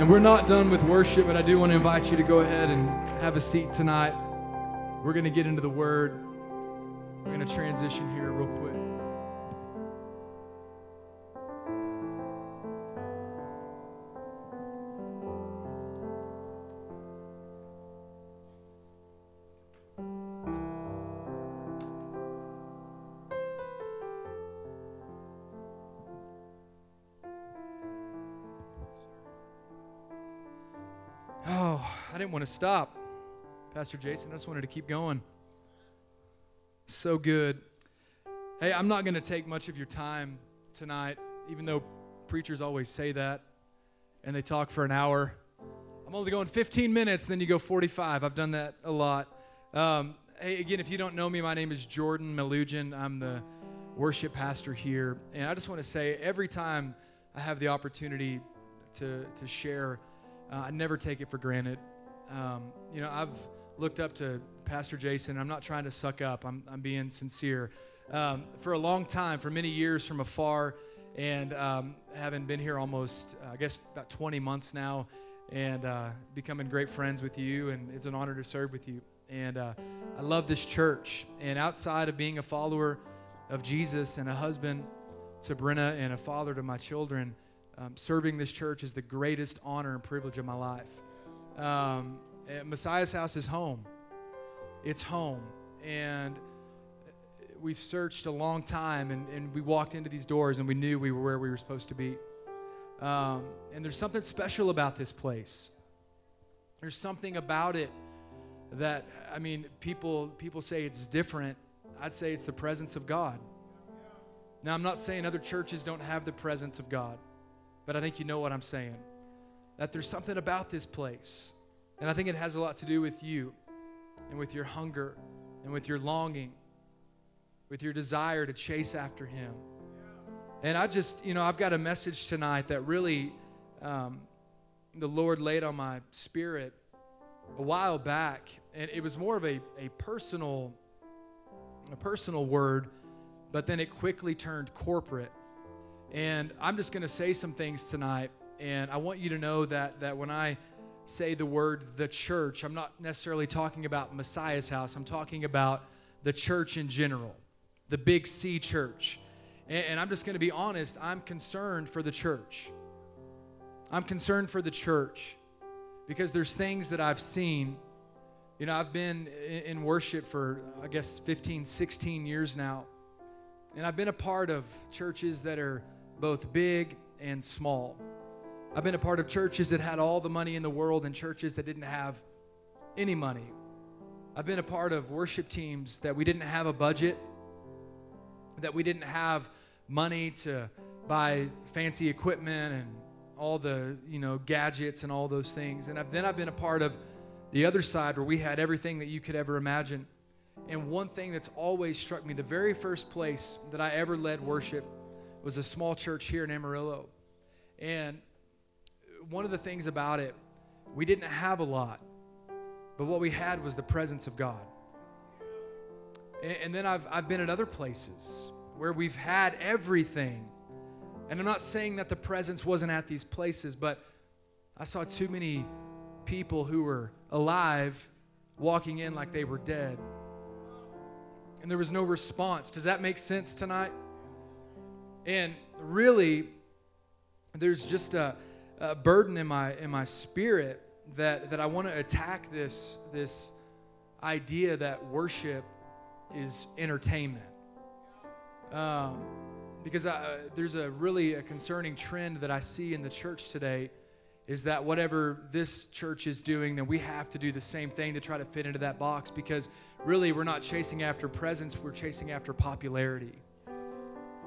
And we're not done with worship, but I do want to invite you to go ahead and have a seat tonight. We're going to get into the Word. We're going to transition here real quick. Didn't want to stop. Pastor Jason, I just wanted to keep going. So good. Hey, I'm not going to take much of your time tonight, even though preachers always say that and they talk for an hour. I'm only going 15 minutes, then you go 45. I've done that a lot. Um, hey, again, if you don't know me, my name is Jordan Melugin. I'm the worship pastor here. And I just want to say every time I have the opportunity to, to share, uh, I never take it for granted. Um, you know, I've looked up to Pastor Jason. I'm not trying to suck up, I'm, I'm being sincere. Um, for a long time, for many years from afar, and um, having been here almost, uh, I guess, about 20 months now, and uh, becoming great friends with you, and it's an honor to serve with you. And uh, I love this church. And outside of being a follower of Jesus and a husband to Brenna and a father to my children, um, serving this church is the greatest honor and privilege of my life. Um, Messiah's house is home. It's home. And we've searched a long time, and, and we walked into these doors and we knew we were where we were supposed to be. Um, and there's something special about this place. There's something about it that, I mean, people, people say it's different. I'd say it's the presence of God. Now, I'm not saying other churches don't have the presence of God, but I think you know what I'm saying. That there's something about this place. And I think it has a lot to do with you and with your hunger and with your longing, with your desire to chase after Him. And I just, you know, I've got a message tonight that really um, the Lord laid on my spirit a while back. And it was more of a, a personal, a personal word, but then it quickly turned corporate. And I'm just going to say some things tonight. And I want you to know that, that when I say the word the church, I'm not necessarily talking about Messiah's house. I'm talking about the church in general, the big C church. And, and I'm just going to be honest, I'm concerned for the church. I'm concerned for the church because there's things that I've seen. You know, I've been in worship for, I guess, 15, 16 years now. And I've been a part of churches that are both big and small. I've been a part of churches that had all the money in the world and churches that didn't have any money. I've been a part of worship teams that we didn't have a budget, that we didn't have money to buy fancy equipment and all the, you know, gadgets and all those things. And I've, then I've been a part of the other side where we had everything that you could ever imagine. And one thing that's always struck me, the very first place that I ever led worship was a small church here in Amarillo. And one of the things about it, we didn't have a lot, but what we had was the presence of God. And, and then I've, I've been at other places where we've had everything. And I'm not saying that the presence wasn't at these places, but I saw too many people who were alive walking in like they were dead. And there was no response. Does that make sense tonight? And really, there's just a, a burden in my in my spirit that that I want to attack this this idea that worship is entertainment. Um, because I, there's a really a concerning trend that I see in the church today is that whatever this church is doing, then we have to do the same thing to try to fit into that box because really we're not chasing after presence, we're chasing after popularity.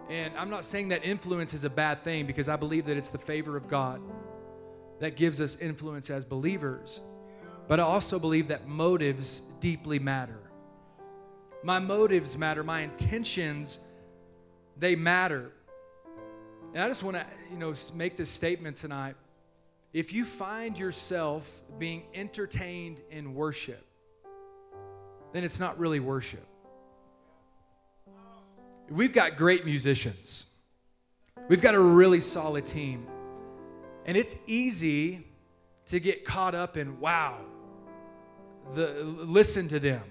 And I'm not saying that influence is a bad thing because I believe that it's the favor of God that gives us influence as believers. But I also believe that motives deeply matter. My motives matter, my intentions, they matter. And I just want to, you know, make this statement tonight. If you find yourself being entertained in worship, then it's not really worship. We've got great musicians. We've got a really solid team. And it's easy to get caught up in, wow, the, listen to them.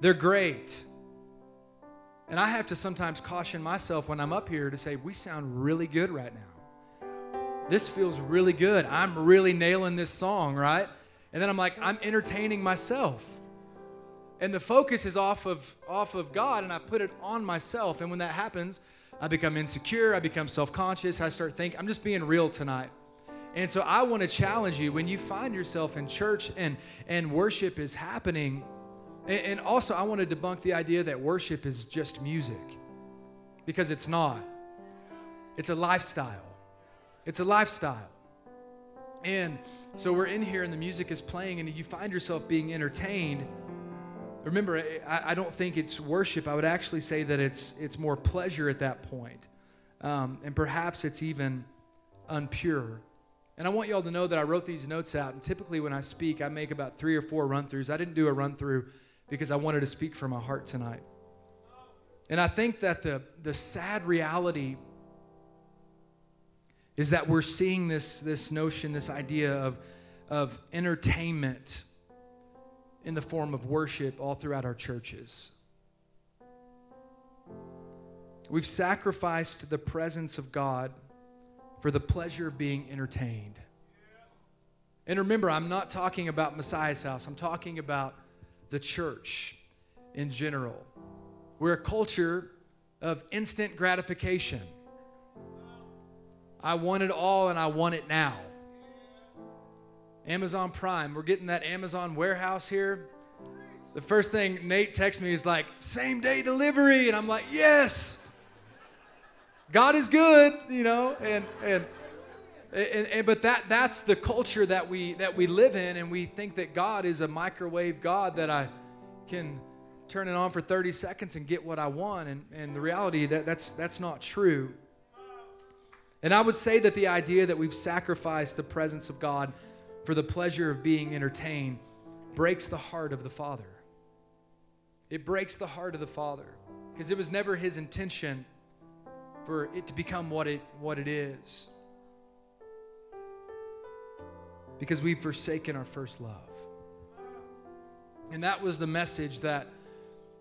They're great. And I have to sometimes caution myself when I'm up here to say, we sound really good right now. This feels really good. I'm really nailing this song, right? And then I'm like, I'm entertaining myself. And the focus is off of off of God and I put it on myself. And when that happens, I become insecure, I become self-conscious, I start thinking, I'm just being real tonight. And so I want to challenge you when you find yourself in church and, and worship is happening. And, and also, I want to debunk the idea that worship is just music because it's not. It's a lifestyle. It's a lifestyle. And so we're in here and the music is playing, and you find yourself being entertained. Remember, I, I don't think it's worship. I would actually say that it's, it's more pleasure at that point. Um, and perhaps it's even unpure. And I want y'all to know that I wrote these notes out. And typically, when I speak, I make about three or four run throughs. I didn't do a run through because I wanted to speak from my heart tonight. And I think that the, the sad reality is that we're seeing this, this notion, this idea of, of entertainment in the form of worship all throughout our churches. We've sacrificed the presence of God for the pleasure of being entertained. And remember, I'm not talking about Messiah's house, I'm talking about the church in general. We're a culture of instant gratification. I want it all and I want it now. Amazon Prime, we're getting that Amazon warehouse here. The first thing Nate texts me is like, same day delivery. And I'm like, yes. God is good, you know, and and, and, and, but that that's the culture that we that we live in, and we think that God is a microwave God that I can turn it on for 30 seconds and get what I want, and and the reality that that's that's not true. And I would say that the idea that we've sacrificed the presence of God for the pleasure of being entertained breaks the heart of the Father. It breaks the heart of the Father because it was never his intention for it to become what it, what it is. Because we've forsaken our first love. And that was the message that,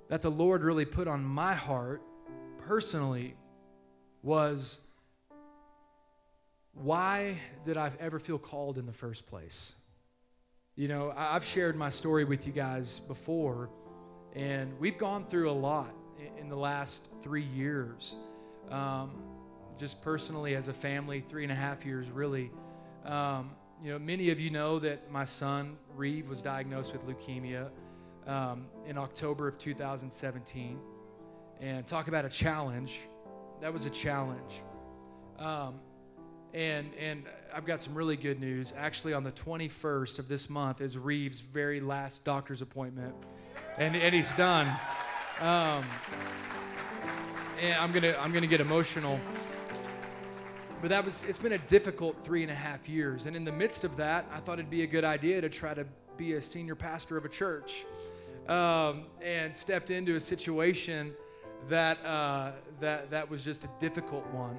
that the Lord really put on my heart personally was why did I ever feel called in the first place? You know, I've shared my story with you guys before, and we've gone through a lot in the last three years um, just personally as a family, three and a half years really. Um, you know, many of you know that my son, Reeve, was diagnosed with leukemia um, in October of 2017. And talk about a challenge. That was a challenge. And, and I've got some really good news. Actually, on the 21st of this month is Reeve's very last doctor's appointment. And, and he's done. Um, and I'm gonna I'm gonna get emotional. But that was it's been a difficult three and a half years, and in the midst of that, I thought it'd be a good idea to try to be a senior pastor of a church, um, and stepped into a situation that uh, that that was just a difficult one.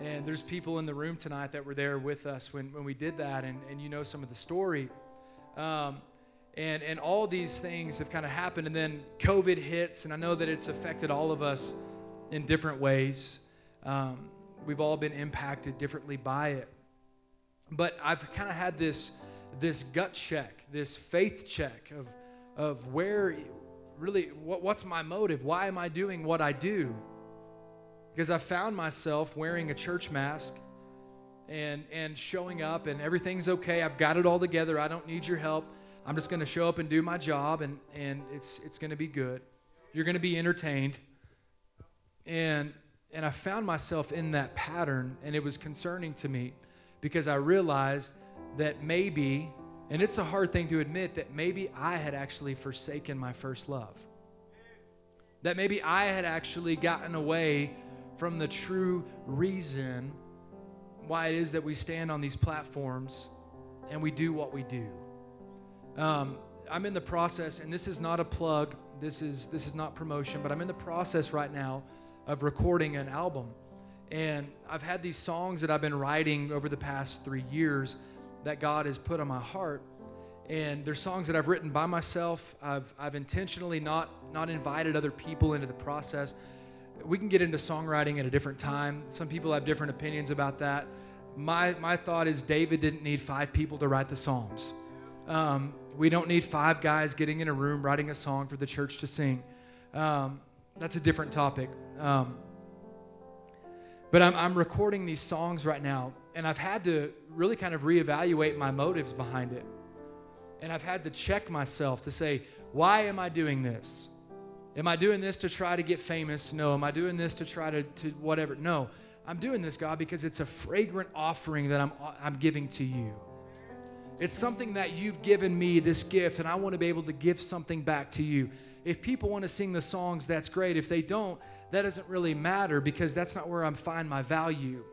And there's people in the room tonight that were there with us when, when we did that, and, and you know some of the story. Um, and, and all these things have kind of happened, and then COVID hits, and I know that it's affected all of us in different ways. Um, we've all been impacted differently by it. But I've kind of had this, this gut check, this faith check of, of where really, what, what's my motive? Why am I doing what I do? Because I found myself wearing a church mask and, and showing up, and everything's okay. I've got it all together. I don't need your help. I'm just going to show up and do my job, and, and it's, it's going to be good. You're going to be entertained. And, and I found myself in that pattern, and it was concerning to me because I realized that maybe, and it's a hard thing to admit, that maybe I had actually forsaken my first love. That maybe I had actually gotten away from the true reason why it is that we stand on these platforms and we do what we do. Um, I'm in the process, and this is not a plug. This is this is not promotion, but I'm in the process right now of recording an album. And I've had these songs that I've been writing over the past three years that God has put on my heart. And they're songs that I've written by myself. I've, I've intentionally not, not invited other people into the process. We can get into songwriting at a different time. Some people have different opinions about that. My, my thought is David didn't need five people to write the Psalms. Um, we don't need five guys getting in a room writing a song for the church to sing. Um, that's a different topic. Um, but I'm, I'm recording these songs right now, and I've had to really kind of reevaluate my motives behind it. And I've had to check myself to say, why am I doing this? Am I doing this to try to get famous? No. Am I doing this to try to, to whatever? No. I'm doing this, God, because it's a fragrant offering that I'm, I'm giving to you. It's something that you've given me, this gift, and I want to be able to give something back to you. If people want to sing the songs, that's great. If they don't, that doesn't really matter because that's not where I'm find my value.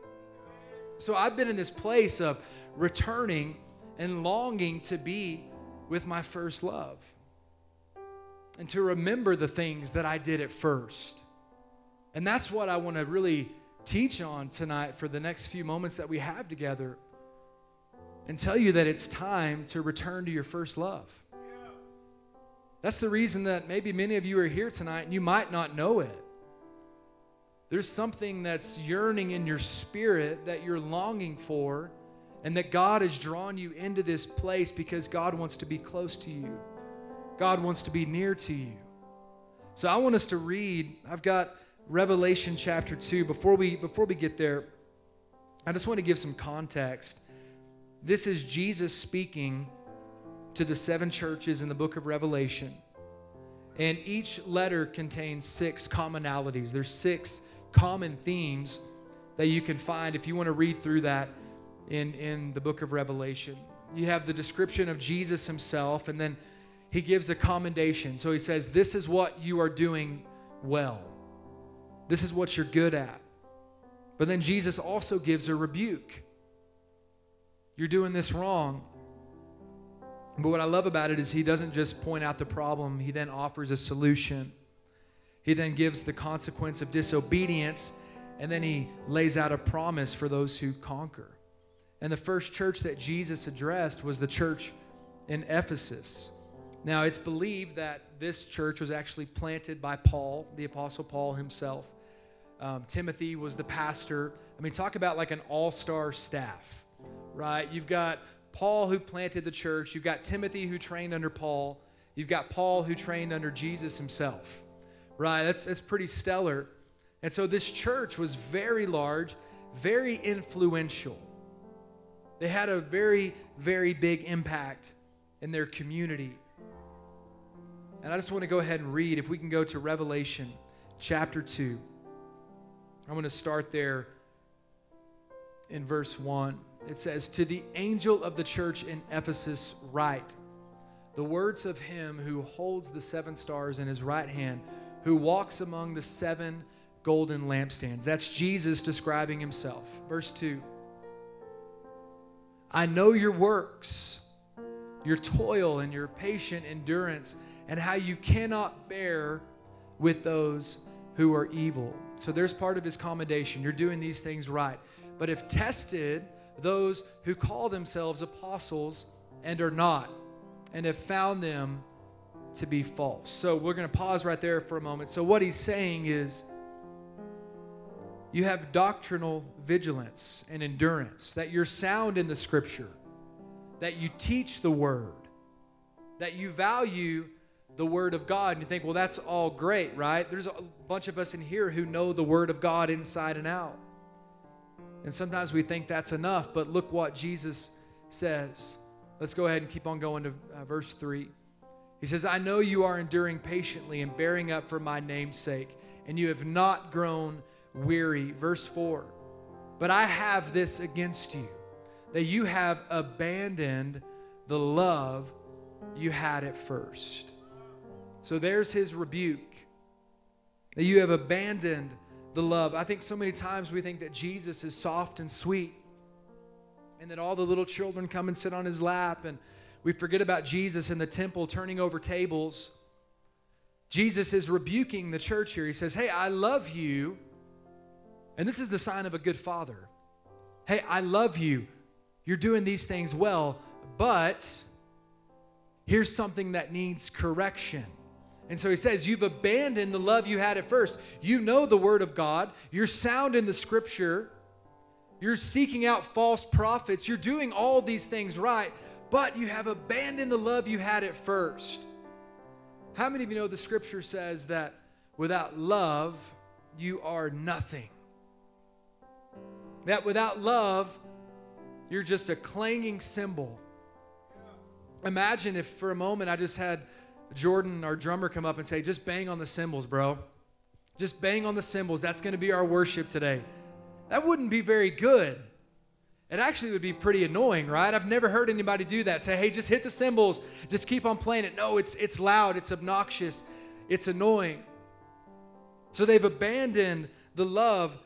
So I've been in this place of returning and longing to be with my first love and to remember the things that I did at first. And that's what I want to really teach on tonight for the next few moments that we have together and tell you that it's time to return to your first love. That's the reason that maybe many of you are here tonight and you might not know it. There's something that's yearning in your spirit that you're longing for, and that God has drawn you into this place because God wants to be close to you. God wants to be near to you. So I want us to read. I've got Revelation chapter 2. Before we before we get there, I just want to give some context. This is Jesus speaking to the seven churches in the book of Revelation. And each letter contains six commonalities. There's six common themes that you can find if you want to read through that in, in the book of Revelation. You have the description of Jesus himself, and then he gives a commendation. So he says, This is what you are doing well, this is what you're good at. But then Jesus also gives a rebuke. You're doing this wrong. But what I love about it is he doesn't just point out the problem, he then offers a solution. He then gives the consequence of disobedience, and then he lays out a promise for those who conquer. And the first church that Jesus addressed was the church in Ephesus. Now, it's believed that this church was actually planted by Paul, the Apostle Paul himself. Um, Timothy was the pastor. I mean, talk about like an all star staff, right? You've got Paul who planted the church, you've got Timothy who trained under Paul, you've got Paul who trained under Jesus himself right? That's, that's pretty stellar. And so this church was very large, very influential. They had a very, very big impact in their community. And I just want to go ahead and read, if we can go to Revelation chapter 2. I'm going to start there in verse 1. It says, To the angel of the church in Ephesus, write the words of him who holds the seven stars in his right hand who walks among the seven golden lampstands. That's Jesus describing himself. Verse 2 I know your works, your toil, and your patient endurance, and how you cannot bear with those who are evil. So there's part of his commendation. You're doing these things right. But if tested, those who call themselves apostles and are not, and have found them to be false. So we're going to pause right there for a moment. So, what he's saying is you have doctrinal vigilance and endurance, that you're sound in the scripture, that you teach the word, that you value the word of God. And you think, well, that's all great, right? There's a bunch of us in here who know the word of God inside and out. And sometimes we think that's enough, but look what Jesus says. Let's go ahead and keep on going to uh, verse 3. He says, I know you are enduring patiently and bearing up for my name's sake, and you have not grown weary. Verse 4 But I have this against you, that you have abandoned the love you had at first. So there's his rebuke, that you have abandoned the love. I think so many times we think that Jesus is soft and sweet, and that all the little children come and sit on his lap and we forget about Jesus in the temple turning over tables. Jesus is rebuking the church here. He says, Hey, I love you. And this is the sign of a good father. Hey, I love you, You're doing these things well, but here's something that needs correction. And so he says, You've abandoned the love you had at first. You know the word of God, you're sound in the scripture, you're seeking out false prophets, you're doing all these things right, but you have abandoned the love you had at first. How many of you know the scripture says that without love, you are nothing? That without love, you're just a clanging cymbal. Imagine if for a moment I just had Jordan, our drummer, come up and say, just bang on the cymbals, bro. Just bang on the cymbals. That's going to be our worship today. That wouldn't be very good. It actually would be pretty annoying, right? I've never heard anybody do that. Say, hey, just hit the cymbals, just keep on playing it. No, it's, it's loud, it's obnoxious, it's annoying. So they've abandoned the love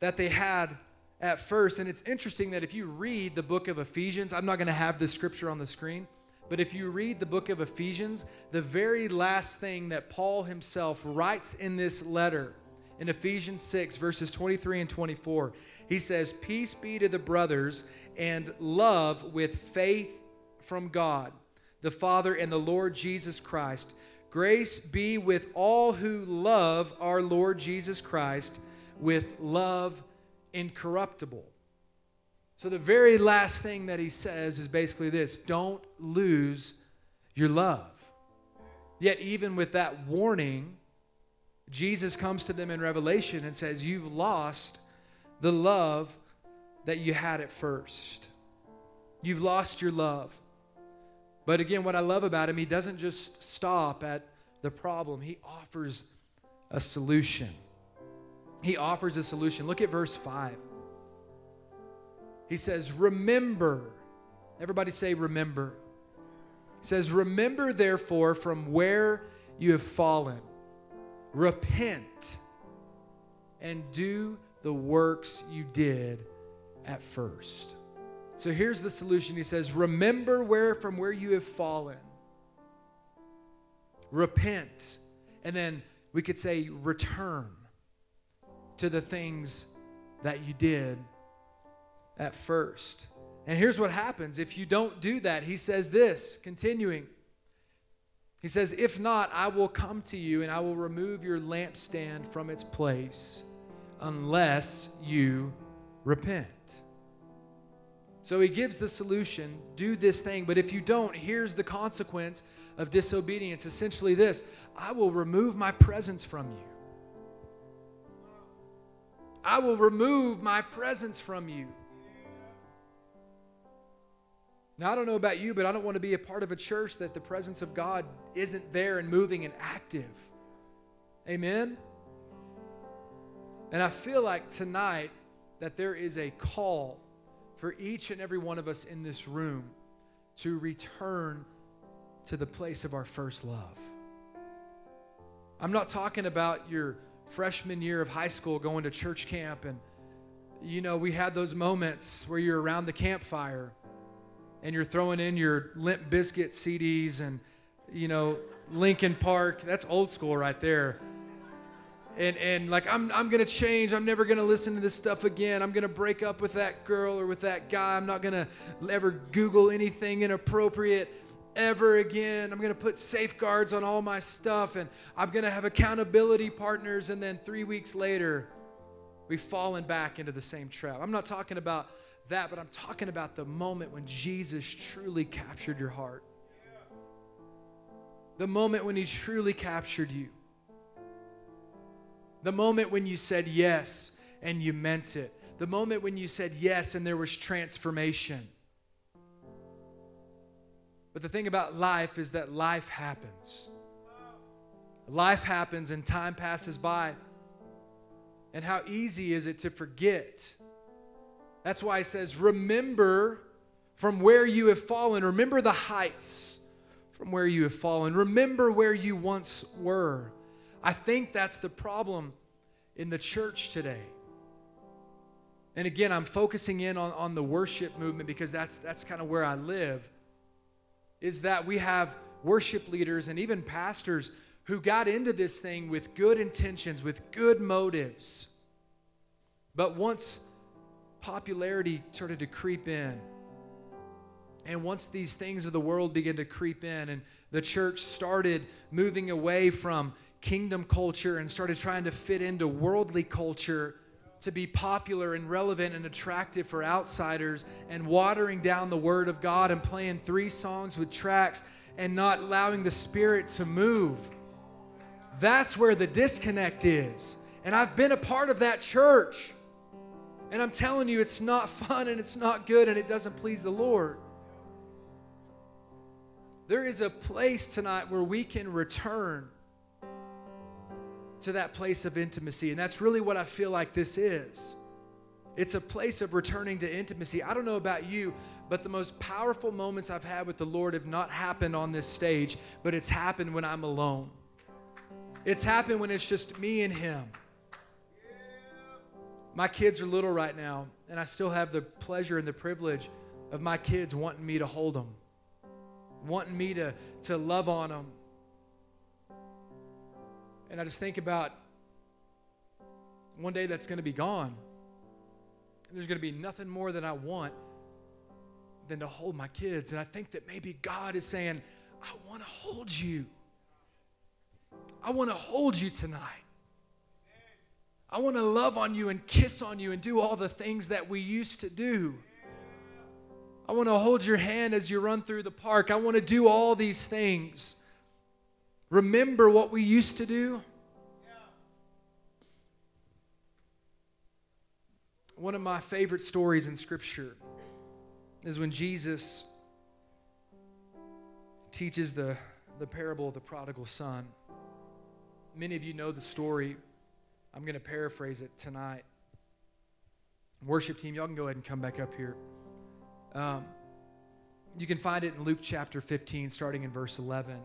that they had at first. And it's interesting that if you read the book of Ephesians, I'm not going to have this scripture on the screen, but if you read the book of Ephesians, the very last thing that Paul himself writes in this letter, in Ephesians 6, verses 23 and 24, he says, Peace be to the brothers and love with faith from God, the Father, and the Lord Jesus Christ. Grace be with all who love our Lord Jesus Christ with love incorruptible. So, the very last thing that he says is basically this don't lose your love. Yet, even with that warning, Jesus comes to them in Revelation and says, You've lost the love that you had at first. You've lost your love. But again, what I love about him, he doesn't just stop at the problem, he offers a solution. He offers a solution. Look at verse 5. He says, Remember. Everybody say, Remember. He says, Remember therefore from where you have fallen. Repent and do the works you did at first. So here's the solution. He says, Remember where from where you have fallen. Repent. And then we could say, Return to the things that you did at first. And here's what happens if you don't do that. He says this, continuing. He says, If not, I will come to you and I will remove your lampstand from its place unless you repent. So he gives the solution do this thing, but if you don't, here's the consequence of disobedience essentially this I will remove my presence from you. I will remove my presence from you. Now, I don't know about you, but I don't want to be a part of a church that the presence of God isn't there and moving and active. Amen? And I feel like tonight that there is a call for each and every one of us in this room to return to the place of our first love. I'm not talking about your freshman year of high school going to church camp and you know, we had those moments where you're around the campfire and you're throwing in your Limp Bizkit CDs and, you know, Linkin Park. That's old school right there. And, and like, I'm, I'm going to change. I'm never going to listen to this stuff again. I'm going to break up with that girl or with that guy. I'm not going to ever Google anything inappropriate ever again. I'm going to put safeguards on all my stuff and I'm going to have accountability partners. And then three weeks later, we've fallen back into the same trap. I'm not talking about that, but I'm talking about the moment when Jesus truly captured your heart. The moment when he truly captured you. The moment when you said yes and you meant it. The moment when you said yes and there was transformation. But the thing about life is that life happens. Life happens and time passes by. And how easy is it to forget? That's why he says, Remember from where you have fallen. Remember the heights from where you have fallen. Remember where you once were. I think that's the problem in the church today. And again, I'm focusing in on, on the worship movement because that's, that's kind of where I live. Is that we have worship leaders and even pastors who got into this thing with good intentions, with good motives. But once popularity started to creep in, And once these things of the world began to creep in, and the church started moving away from kingdom culture and started trying to fit into worldly culture to be popular and relevant and attractive for outsiders, and watering down the Word of God and playing three songs with tracks and not allowing the Spirit to move. That's where the disconnect is. And I've been a part of that church. And I'm telling you, it's not fun and it's not good and it doesn't please the Lord. There is a place tonight where we can return to that place of intimacy. And that's really what I feel like this is. It's a place of returning to intimacy. I don't know about you, but the most powerful moments I've had with the Lord have not happened on this stage, but it's happened when I'm alone. It's happened when it's just me and Him. My kids are little right now, and I still have the pleasure and the privilege of my kids wanting me to hold them, wanting me to, to love on them. And I just think about one day that's going to be gone. And there's going to be nothing more that I want than to hold my kids. And I think that maybe God is saying, I want to hold you. I want to hold you tonight. I want to love on you and kiss on you and do all the things that we used to do. I want to hold your hand as you run through the park. I want to do all these things. Remember what we used to do? One of my favorite stories in Scripture is when Jesus teaches the, the parable of the prodigal son. Many of you know the story. I'm going to paraphrase it tonight. Worship team, y'all can go ahead and come back up here. Um, you can find it in Luke chapter 15, starting in verse 11.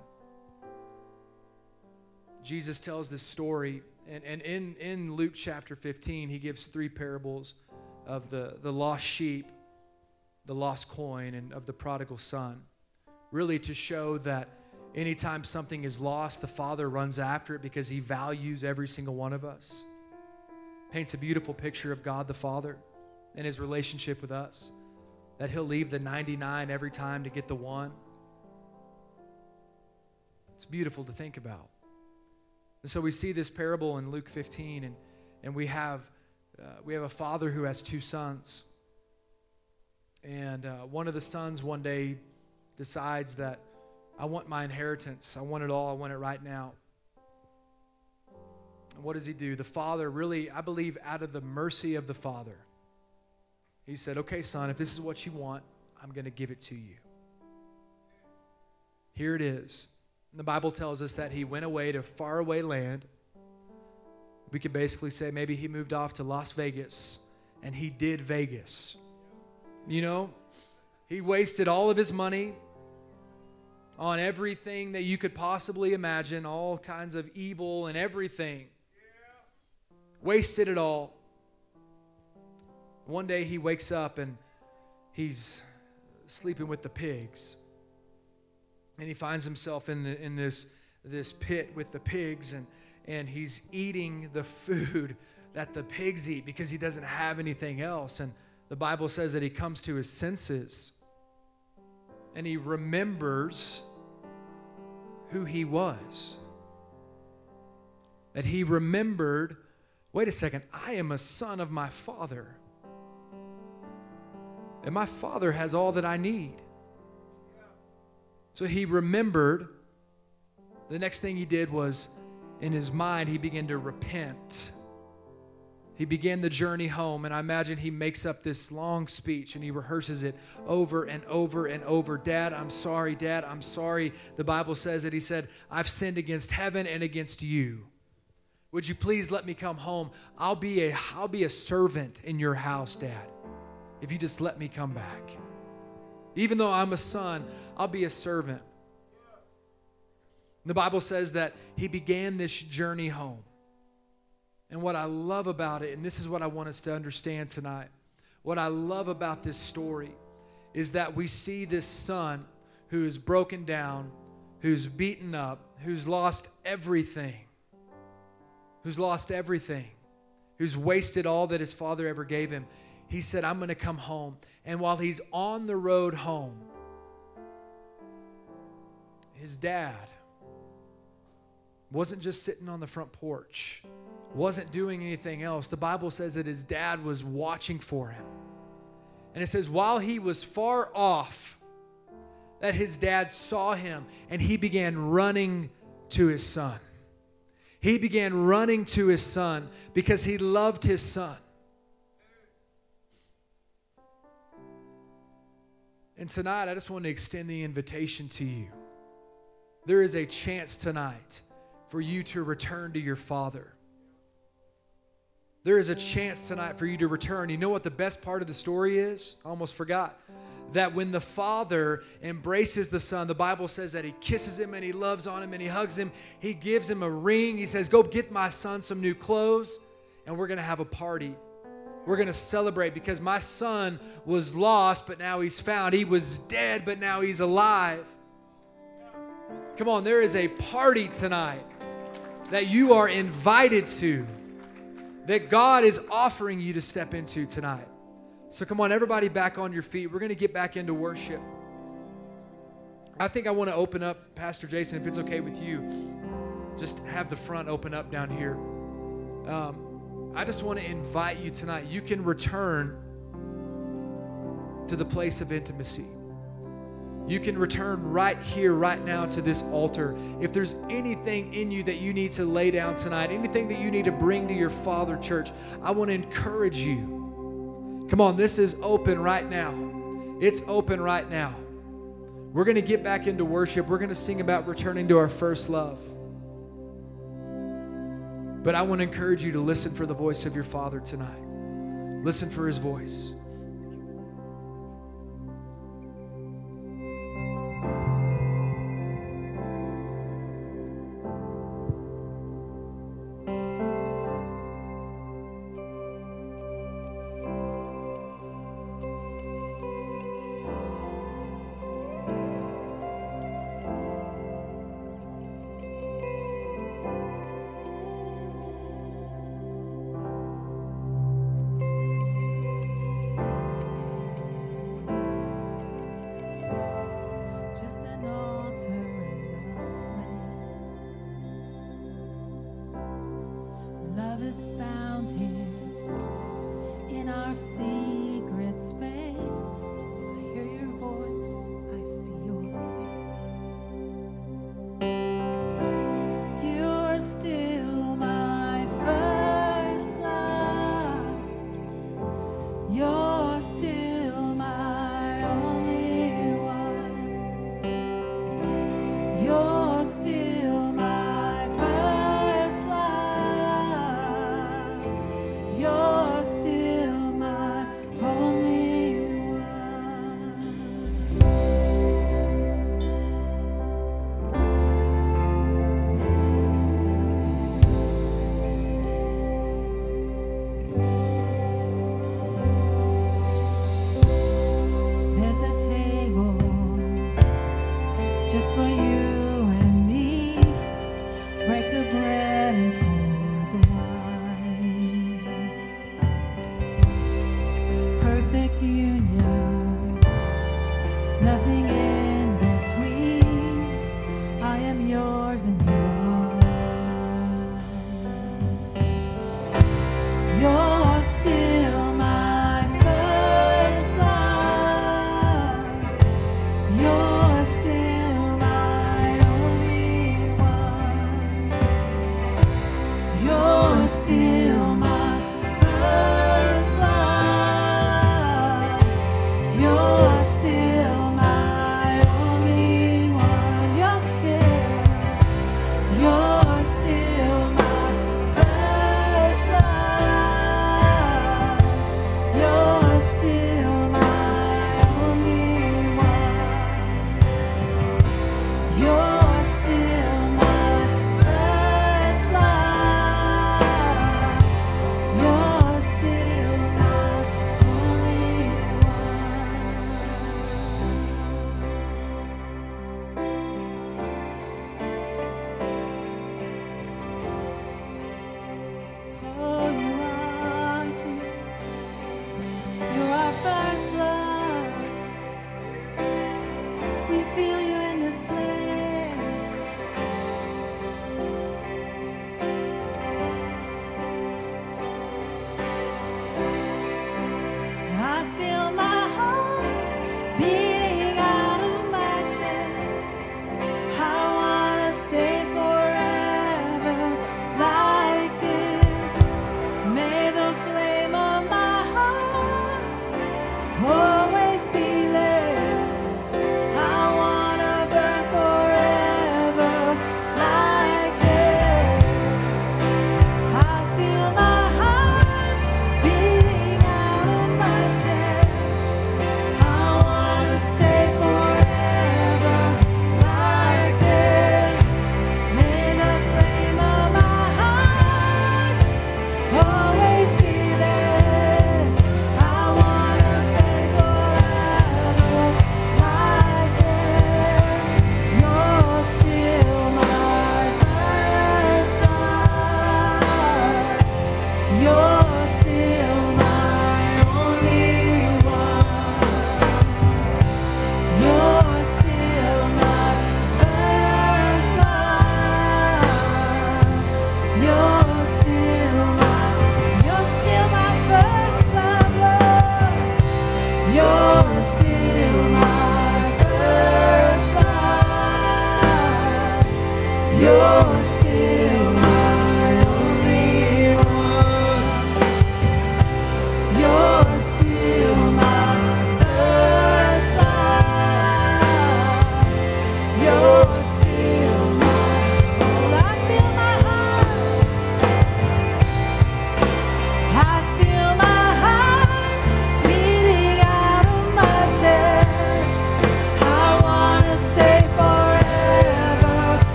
Jesus tells this story, and, and in, in Luke chapter 15, he gives three parables of the, the lost sheep, the lost coin, and of the prodigal son. Really, to show that anytime something is lost, the Father runs after it because he values every single one of us. Paints a beautiful picture of God the Father and his relationship with us. That he'll leave the 99 every time to get the one. It's beautiful to think about. And so we see this parable in Luke 15, and, and we, have, uh, we have a father who has two sons. And uh, one of the sons one day decides that I want my inheritance. I want it all. I want it right now. And what does he do? The father, really, I believe, out of the mercy of the father, he said, Okay, son, if this is what you want, I'm going to give it to you. Here it is. The Bible tells us that he went away to faraway land. We could basically say maybe he moved off to Las Vegas and he did Vegas. You know, he wasted all of his money on everything that you could possibly imagine, all kinds of evil and everything. Wasted it all. One day he wakes up and he's sleeping with the pigs and he finds himself in, the, in this, this pit with the pigs and, and he's eating the food that the pigs eat because he doesn't have anything else and the bible says that he comes to his senses and he remembers who he was that he remembered wait a second i am a son of my father and my father has all that i need so he remembered. The next thing he did was, in his mind, he began to repent. He began the journey home, and I imagine he makes up this long speech and he rehearses it over and over and over. Dad, I'm sorry. Dad, I'm sorry. The Bible says that he said, I've sinned against heaven and against you. Would you please let me come home? I'll be a, I'll be a servant in your house, Dad, if you just let me come back. Even though I'm a son, I'll be a servant. The Bible says that he began this journey home. And what I love about it, and this is what I want us to understand tonight, what I love about this story is that we see this son who is broken down, who's beaten up, who's lost everything, who's lost everything, who's wasted all that his father ever gave him. He said, I'm going to come home. And while he's on the road home, his dad wasn't just sitting on the front porch, wasn't doing anything else. The Bible says that his dad was watching for him. And it says, while he was far off, that his dad saw him and he began running to his son. He began running to his son because he loved his son. And tonight, I just want to extend the invitation to you. There is a chance tonight for you to return to your father. There is a chance tonight for you to return. You know what the best part of the story is? I almost forgot. That when the father embraces the son, the Bible says that he kisses him and he loves on him and he hugs him. He gives him a ring. He says, Go get my son some new clothes and we're going to have a party. We're going to celebrate because my son was lost, but now he's found. He was dead, but now he's alive. Come on, there is a party tonight that you are invited to, that God is offering you to step into tonight. So come on, everybody back on your feet. We're going to get back into worship. I think I want to open up, Pastor Jason, if it's okay with you, just have the front open up down here. Um, I just want to invite you tonight. You can return to the place of intimacy. You can return right here, right now to this altar. If there's anything in you that you need to lay down tonight, anything that you need to bring to your Father church, I want to encourage you. Come on, this is open right now. It's open right now. We're going to get back into worship. We're going to sing about returning to our first love. But I want to encourage you to listen for the voice of your Father tonight. Listen for his voice.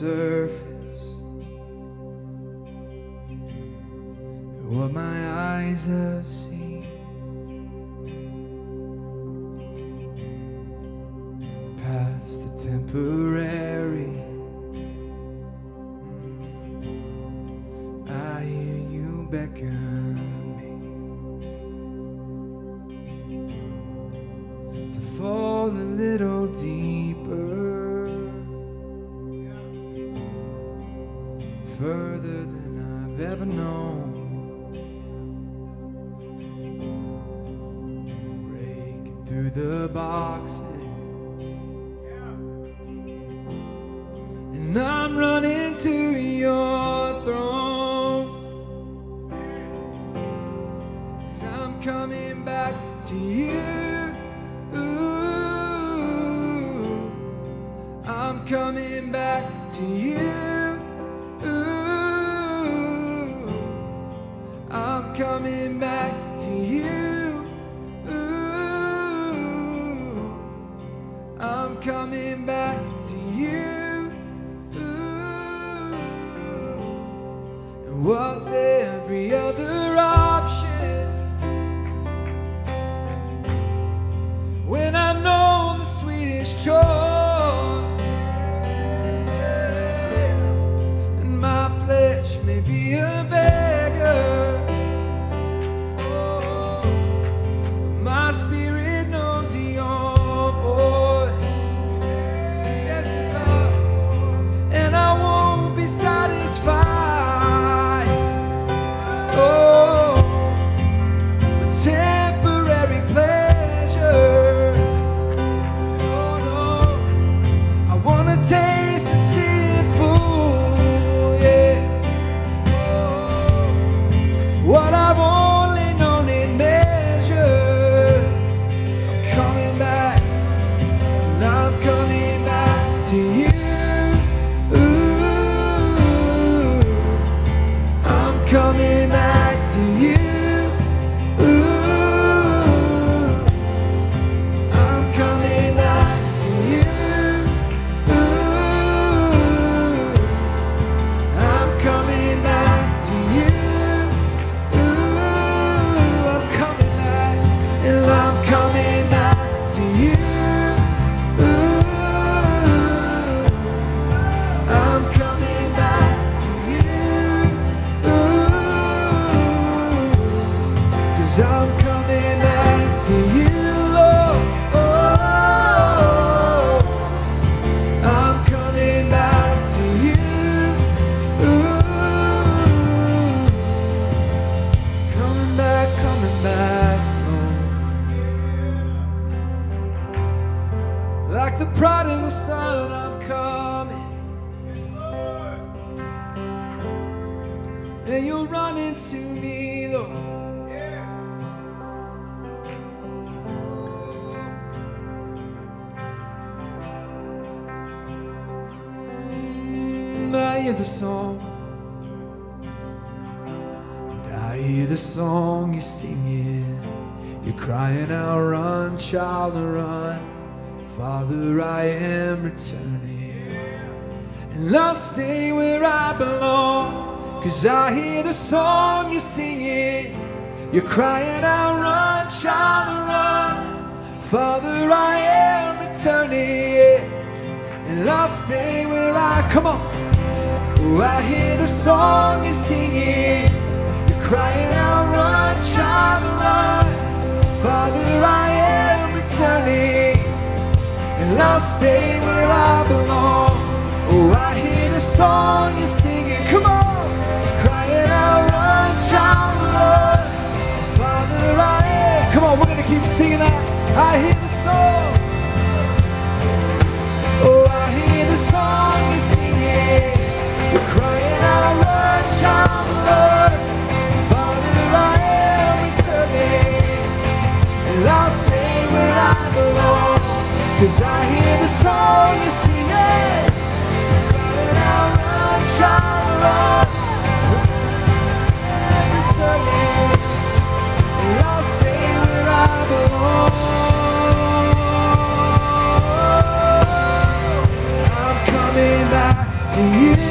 surface. What my eyes have seen. Past the temporary. I hear you beckon. You're crying out, run, child, run. Father, I am returning. And I'll stay where I come on. Oh, I hear the song you're singing. You're crying out, run, child, run. Father, I am returning. And I'll stay where I belong. Oh, I hear the song keep singing out. I hear the song. Oh, I hear the song you're singing. You're crying out, Lord, child, Lord. Father, I am returning. And I'll stay where I belong. Cause I hear the song you're singing. You're crying out, Lord, child, Lord. to you.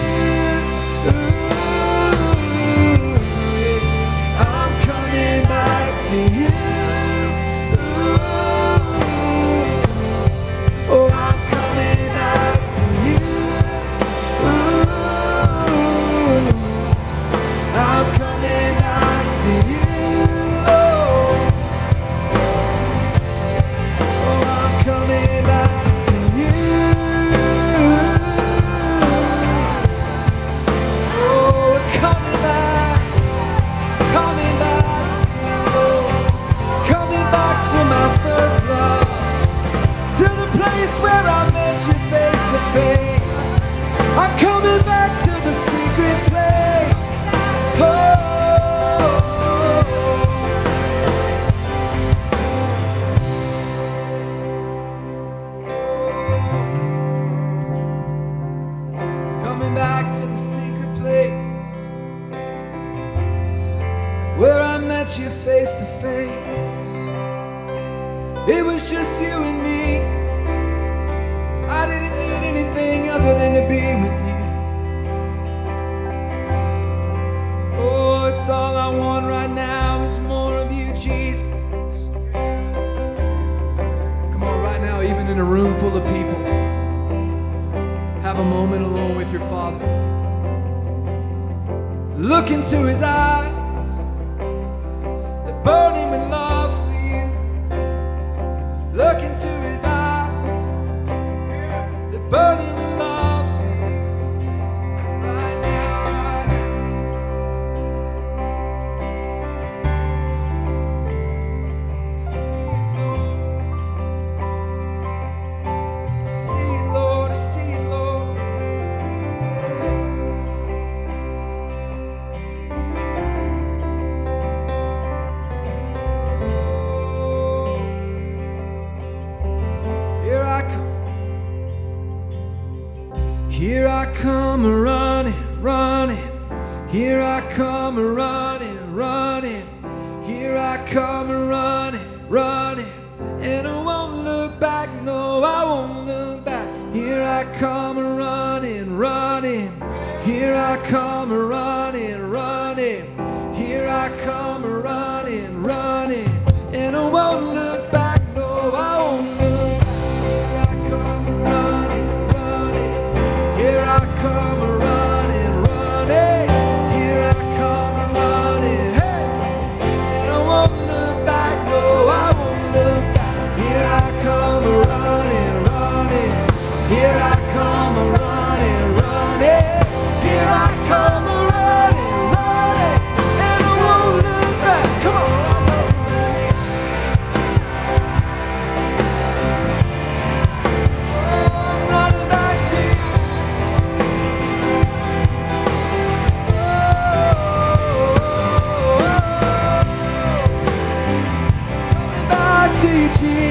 Jesus.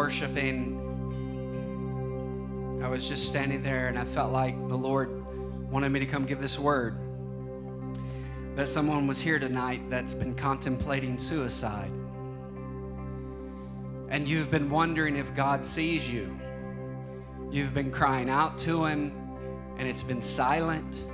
Worshiping, I was just standing there and I felt like the Lord wanted me to come give this word. That someone was here tonight that's been contemplating suicide. And you've been wondering if God sees you. You've been crying out to Him and it's been silent.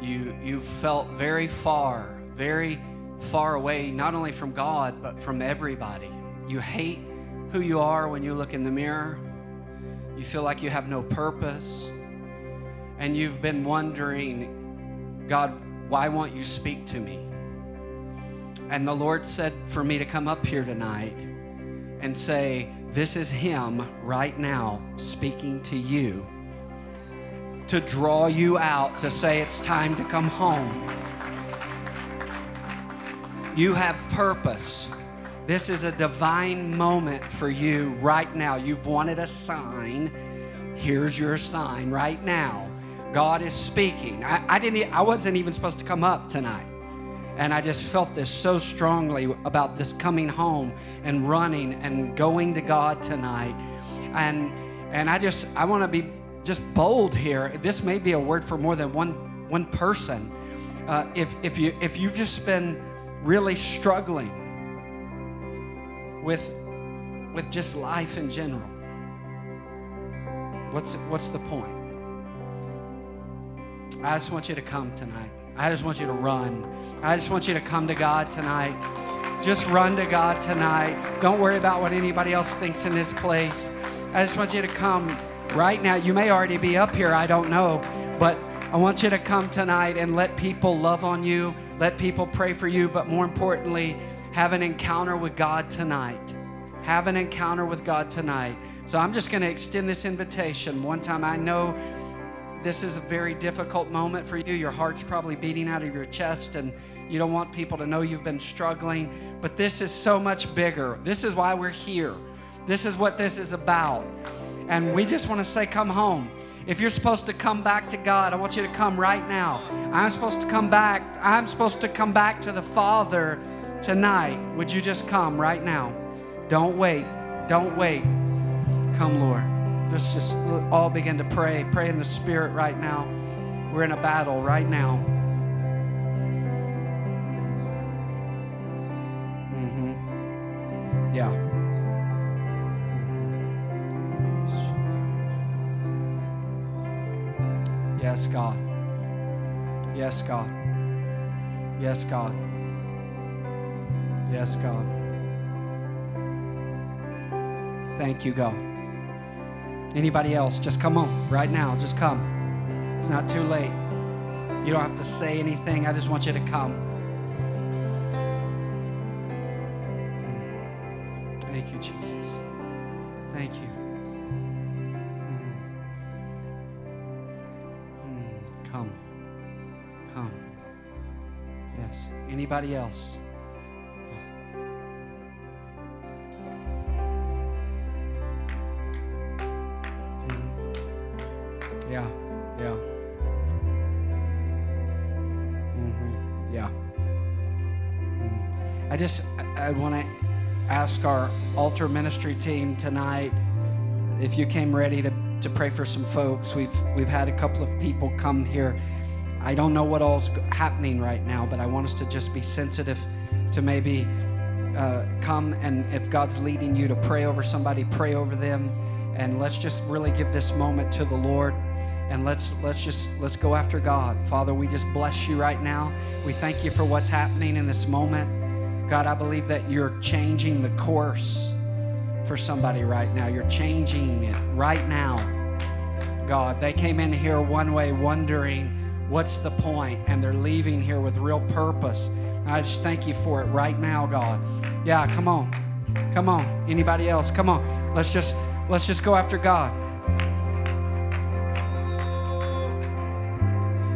You, you've felt very far, very far away, not only from God, but from everybody. You hate who you are when you look in the mirror. You feel like you have no purpose. And you've been wondering, God, why won't you speak to me? And the Lord said for me to come up here tonight and say, This is Him right now speaking to you to draw you out, to say it's time to come home. You have purpose. This is a divine moment for you right now. You've wanted a sign. Here's your sign right now. God is speaking. I, I didn't. I wasn't even supposed to come up tonight, and I just felt this so strongly about this coming home and running and going to God tonight, and and I just I want to be just bold here. This may be a word for more than one one person. Uh, if if you if you've just been really struggling with with just life in general, what's what's the point? I just want you to come tonight. I just want you to run. I just want you to come to God tonight. Just run to God tonight. Don't worry about what anybody else thinks in this place. I just want you to come right now. You may already be up here, I don't know, but I want you to come tonight and let people love on you, let people pray for you, but more importantly, have an encounter with God tonight. Have an encounter with God tonight. So I'm just going to extend this invitation. One time I know this is a very difficult moment for you. Your heart's probably beating out of your chest, and you don't want people to know you've been struggling. But this is so much bigger. This is why we're here. This is what this is about. And we just want to say, come home. If you're supposed to come back to God, I want you to come right now. I'm supposed to come back. I'm supposed to come back to the Father tonight. Would you just come right now? Don't wait. Don't wait. Come, Lord. Let's just all begin to pray. Pray in the Spirit right now. We're in a battle right now. Mm-hmm. Yeah. Yes, God. Yes, God. Yes, God. Yes, God. Thank you, God. Anybody else, just come on right now. Just come. It's not too late. You don't have to say anything. I just want you to come. Thank you, Jesus. Thank you. Mm, Come. Come. Yes. Anybody else? Just I, want to ask our altar ministry team tonight if you came ready to, to pray for some folks. We've we've had a couple of people come here. I don't know what all's happening right now, but I want us to just be sensitive to maybe uh, come and if God's leading you to pray over somebody, pray over them, and let's just really give this moment to the Lord and let's let's just let's go after God. Father, we just bless you right now. We thank you for what's happening in this moment. God, I believe that you're changing the course for somebody right now. You're changing it right now. God, they came in here one way wondering what's the point, and they're leaving here with real purpose. I just thank you for it right now, God. Yeah, come on. Come on. Anybody else? Come on. Let's just let's just go after God.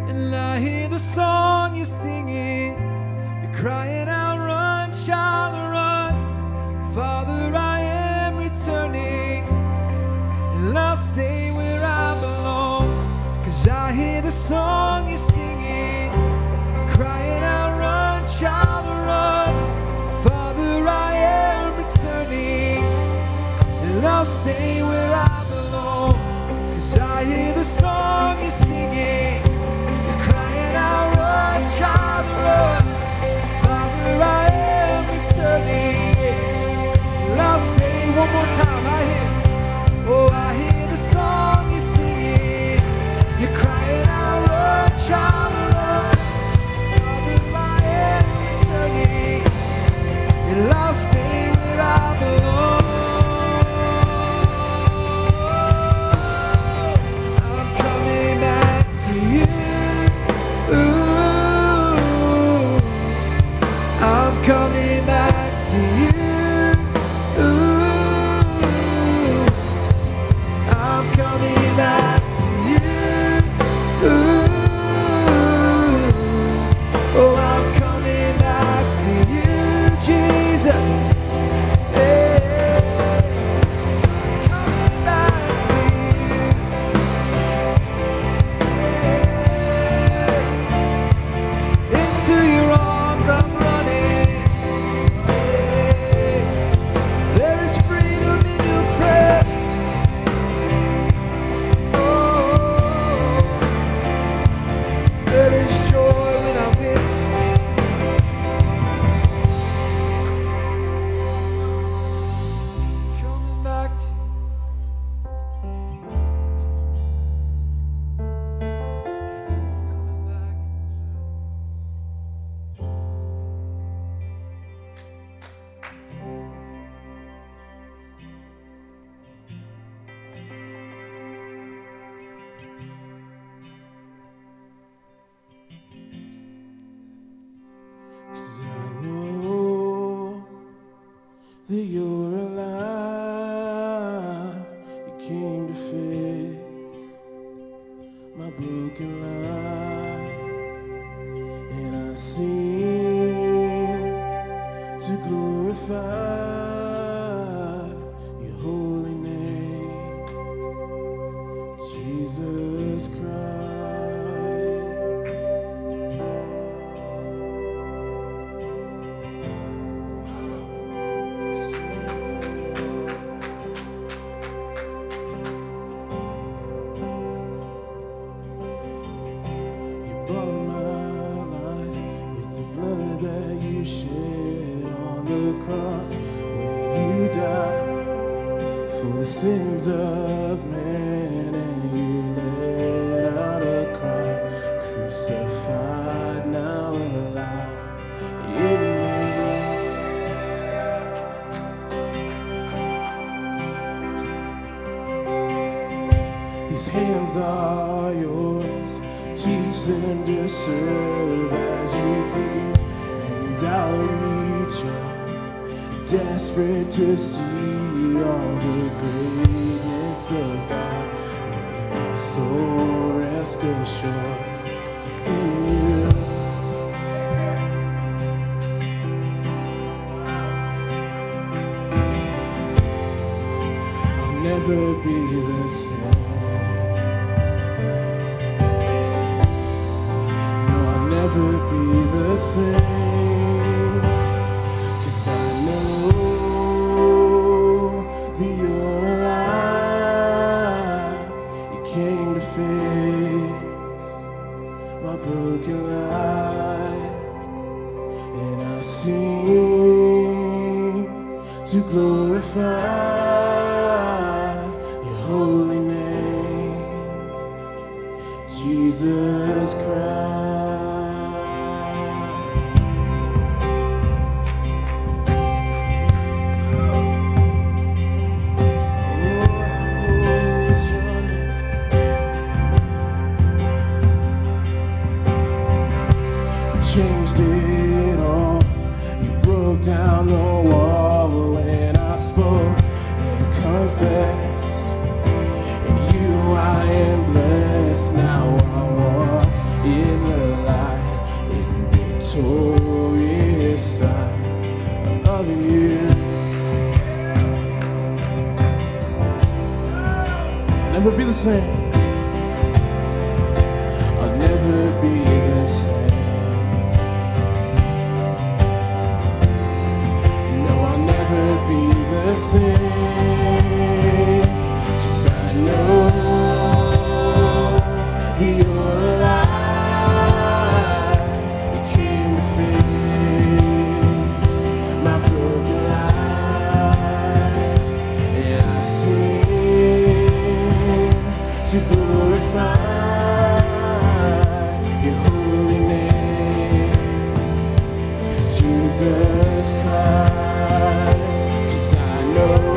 And I hear the song you're singing. You're crying shall run, Father. one more time. of and you let out a cry, crucified now alive. These hands are yours, teach them to serve as you please, and I'll reach out, desperate to see to glorify your holy name, Jesus Christ. Cause I know.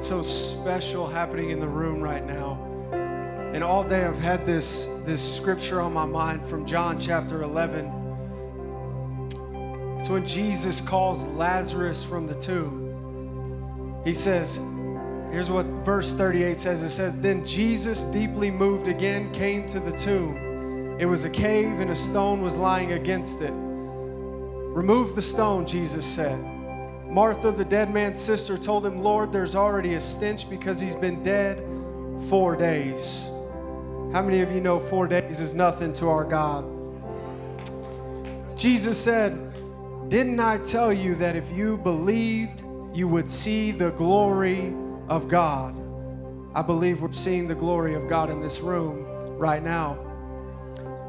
Something so special happening in the room right now. And all day I've had this, this scripture on my mind from John chapter 11. It's when Jesus calls Lazarus from the tomb. He says, here's what verse 38 says it says, Then Jesus, deeply moved again, came to the tomb. It was a cave, and a stone was lying against it. Remove the stone, Jesus said. Martha, the dead man's sister, told him, Lord, there's already a stench because he's been dead four days. How many of you know four days is nothing to our God? Jesus said, Didn't I tell you that if you believed, you would see the glory of God? I believe we're seeing the glory of God in this room right now.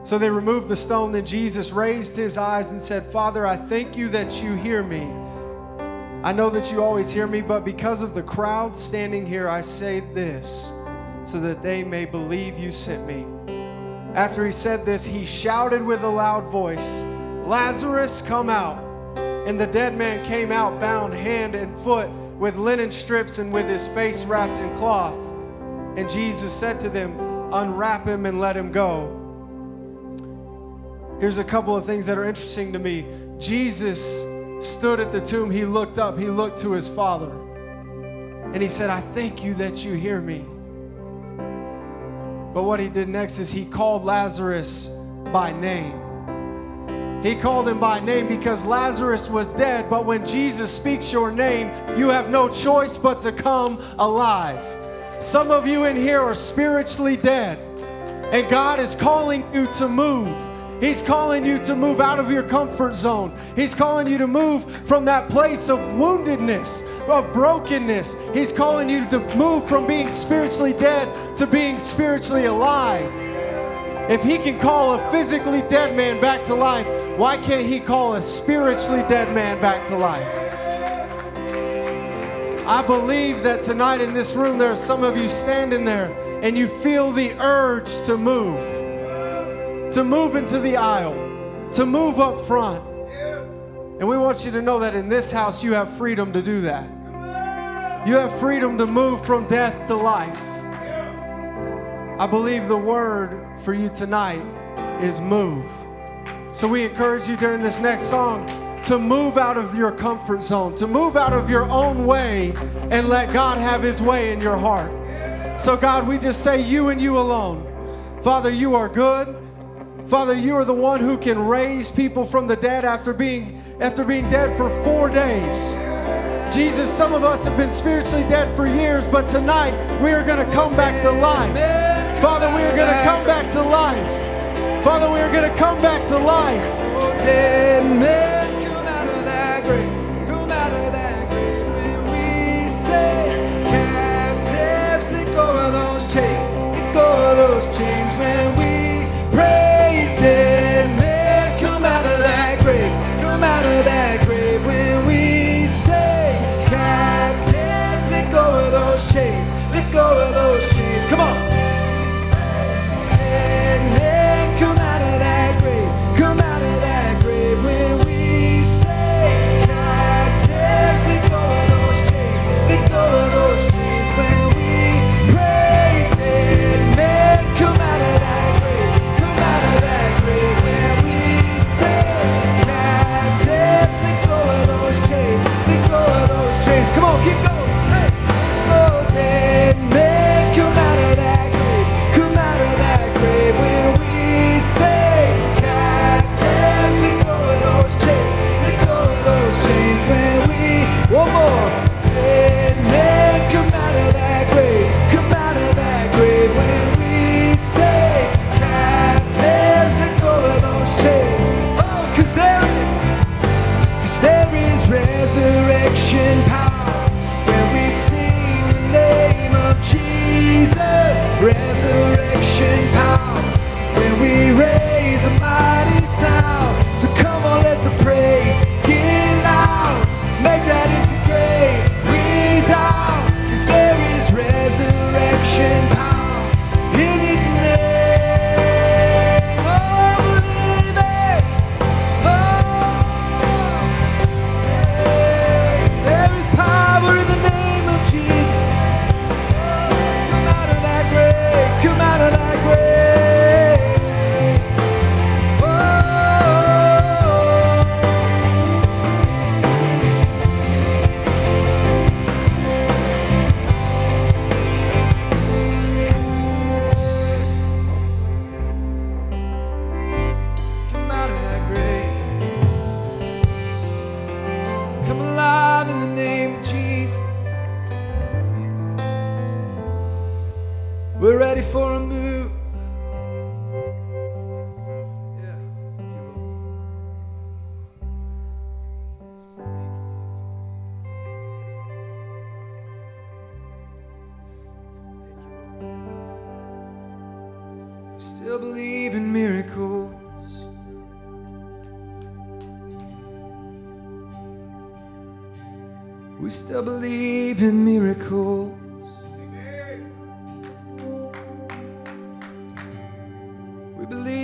So they removed the stone. Then Jesus raised his eyes and said, Father, I thank you that you hear me. I know that you always hear me, but because of the crowd standing here, I say this so that they may believe you sent me. After he said this, he shouted with a loud voice, Lazarus, come out. And the dead man came out, bound hand and foot with linen strips and with his face wrapped in cloth. And Jesus said to them, Unwrap him and let him go. Here's a couple of things that are interesting to me. Jesus stood at the tomb, he looked up, he looked to his father, and he said, I thank you that you hear me. But what he did next is he called Lazarus by name. He called him by name because Lazarus was dead, but when Jesus speaks your name, you have no choice but to come alive. Some of you in here are spiritually dead, and God is calling you to move. He's calling you to move out of your comfort zone. He's calling you to move from that place of woundedness, of brokenness. He's calling you to move from being spiritually dead to being spiritually alive. If He can call a physically dead man back to life, why can't He call a spiritually dead man back to life? I believe that tonight in this room, there are some of you standing there and you feel the urge to move to move into the aisle, to move up front. And we want you to know that in this house, you have freedom to do that. You have freedom to move from death to life. I believe the word for you tonight is move. So we encourage you during this next song to move out of your comfort zone, to move out of your own way and let God have his way in your heart. So, God, we just say you and you alone. Father, you are good. Father, you are the one who can raise people from the dead after being after being dead for 4 days. Jesus, some of us have been spiritually dead for years, but tonight we are going to come back to life. Father, we are going to come back to life. Father, we are going to come back to life.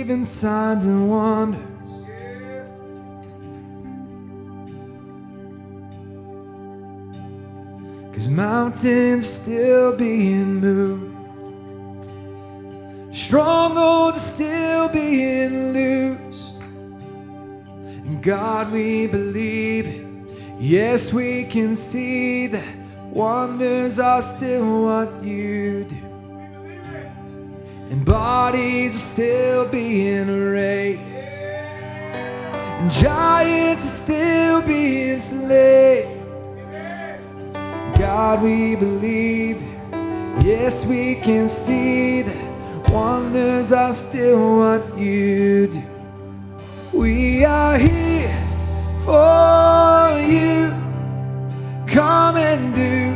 Believe in signs and wonders. Cause mountains still being moved. Strongholds still being loosed. And God, we believe it. Yes, we can see that wonders are still what you do. Bodies are still being raised. And giants are still being slain. God, we believe. Yes, we can see that wonders are still what you do. We are here for you. Come and do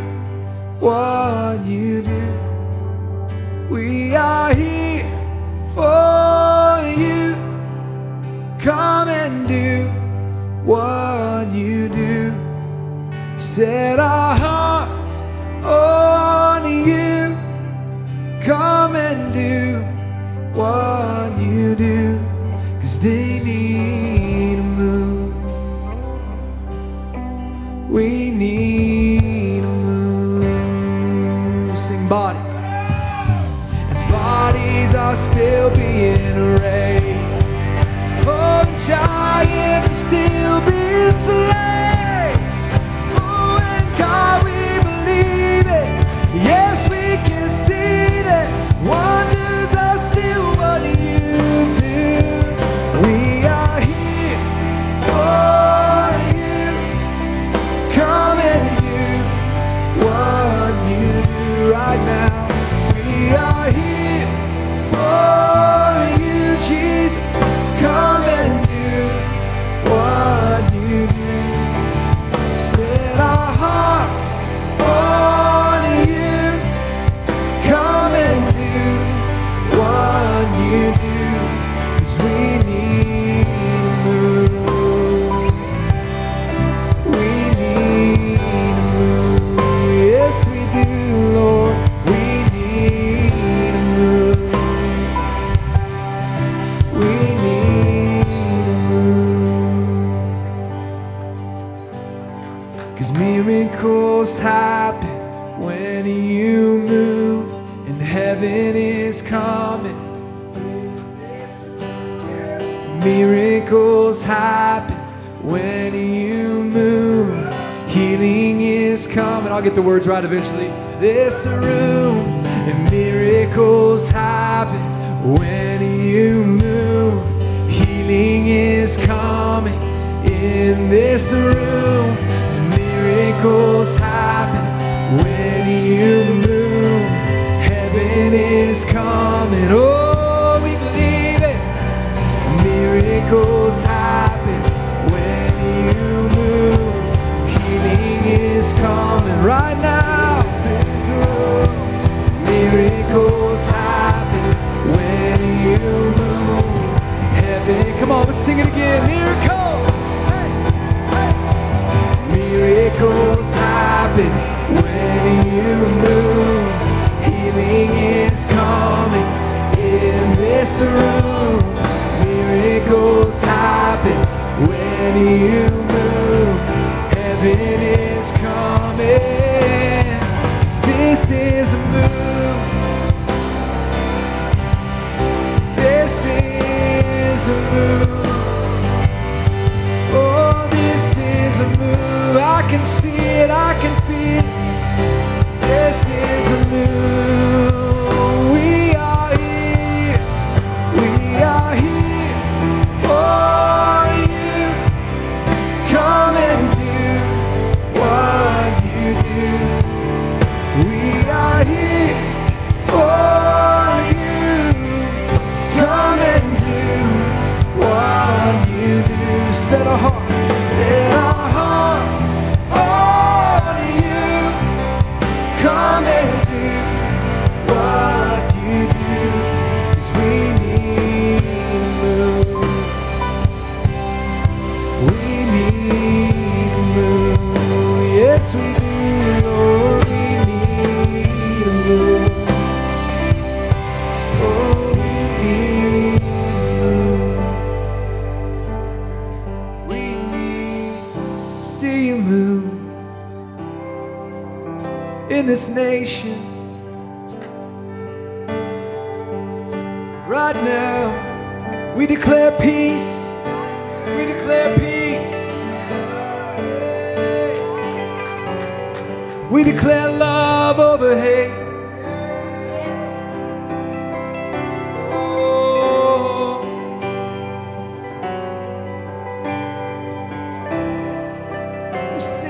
what you do. We are here for you. Come and do what you do. Set our hearts on you. Come and do what are still being raised. Oh, giants Miracles happen when you move. Healing is coming. I'll get the words right eventually. This room and miracles happen when you move. Healing is coming in this room. Miracles happen when you move. Heaven is coming. Oh, miracles happen when you move. Healing is coming right now. This room. Miracles happen when you move. Heaven, come on, let's sing it again. Miracles. Hey. Hey. Miracles happen when you move. Healing is coming in this room miracles happen when you move. Heaven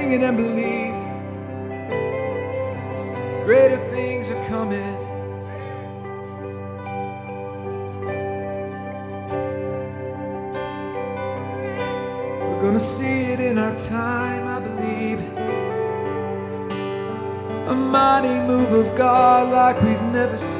Sing it and believe. Greater things are coming. We're gonna see it in our time, I believe. A mighty move of God like we've never seen.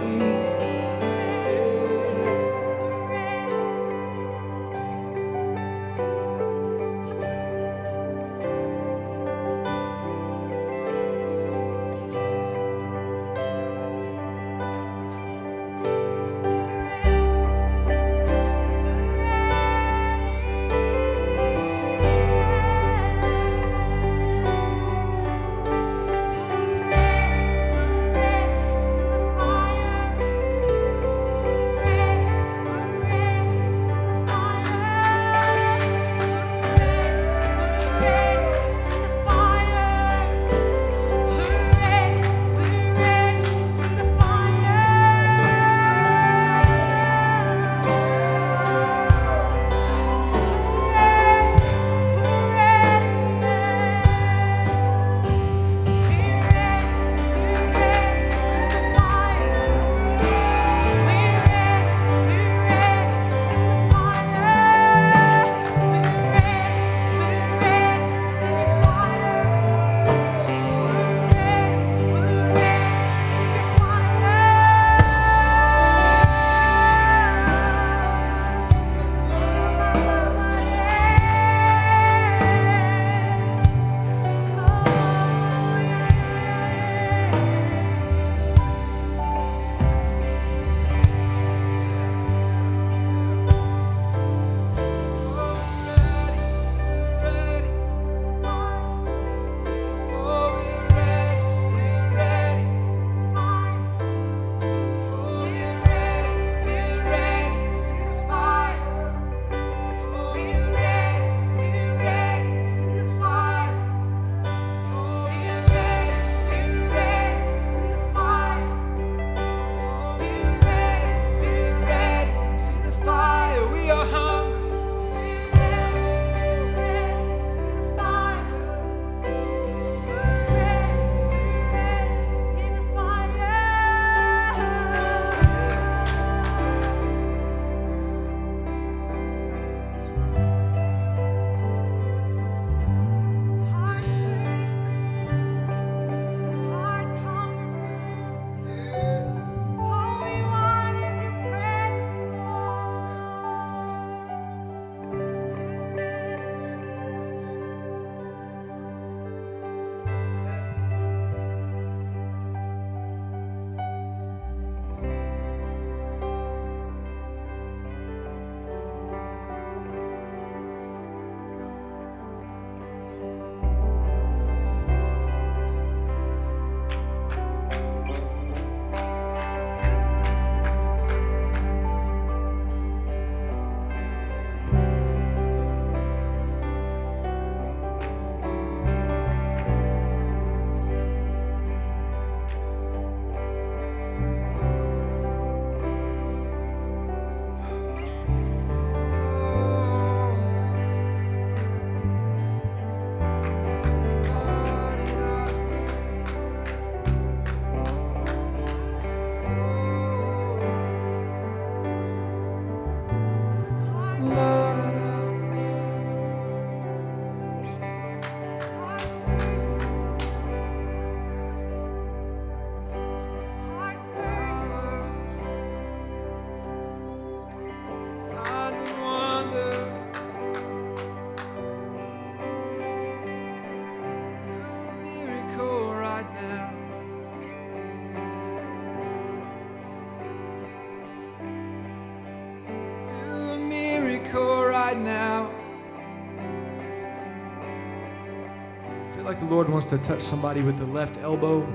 Lord wants to touch somebody with the left elbow,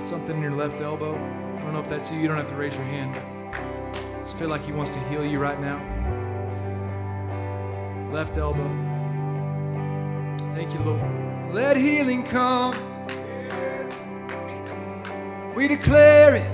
something in your left elbow. I don't know if that's you. You don't have to raise your hand. I just feel like He wants to heal you right now. Left elbow. Thank you, Lord. Let healing come. We declare it.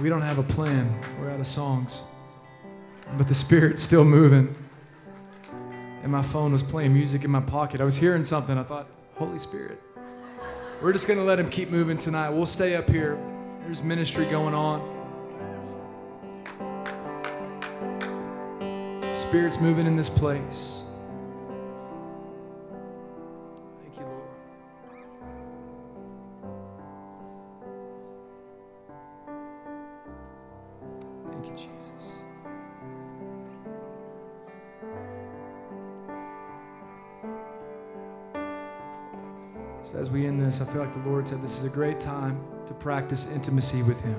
We don't have a plan. We're out of songs. But the Spirit's still moving. And my phone was playing music in my pocket. I was hearing something. I thought, Holy Spirit. We're just going to let Him keep moving tonight. We'll stay up here. There's ministry going on. Spirit's moving in this place. As we end this, I feel like the Lord said this is a great time to practice intimacy with Him.